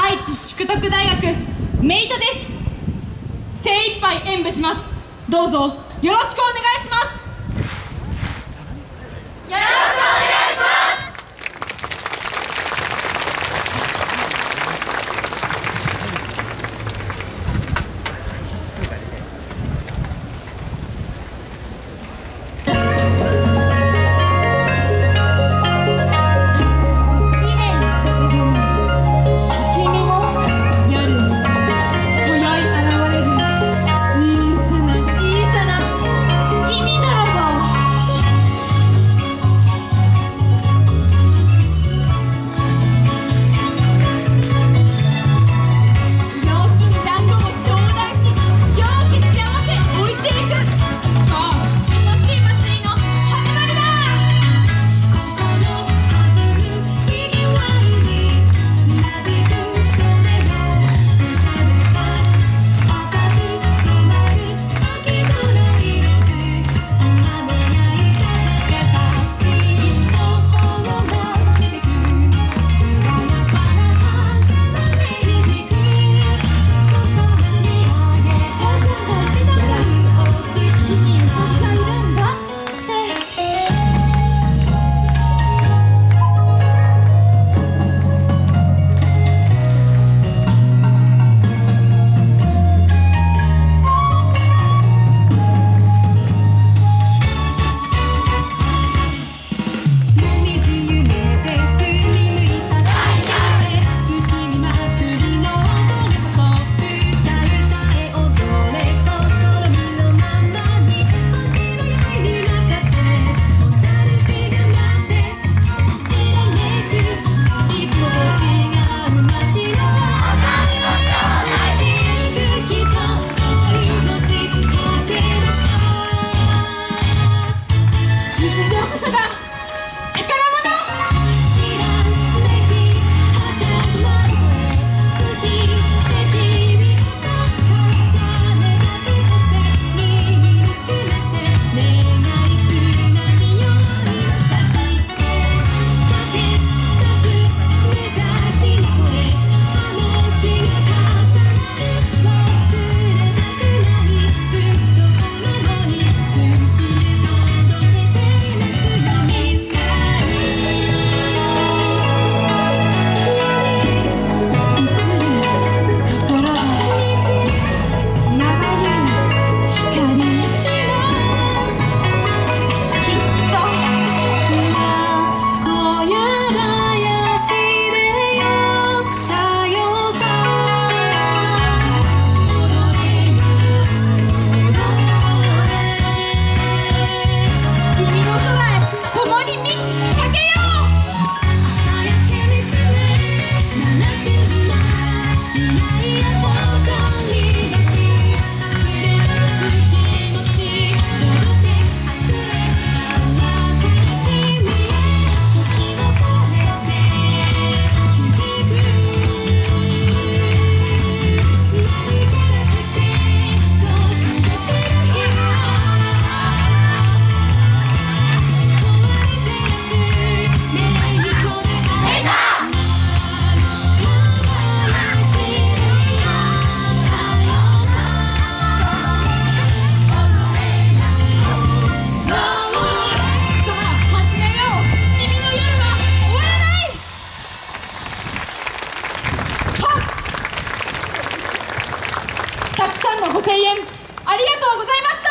愛知淑徳大学メイトです。精一杯演舞します。どうぞよろしくお願いします。5000円ありがとうございました。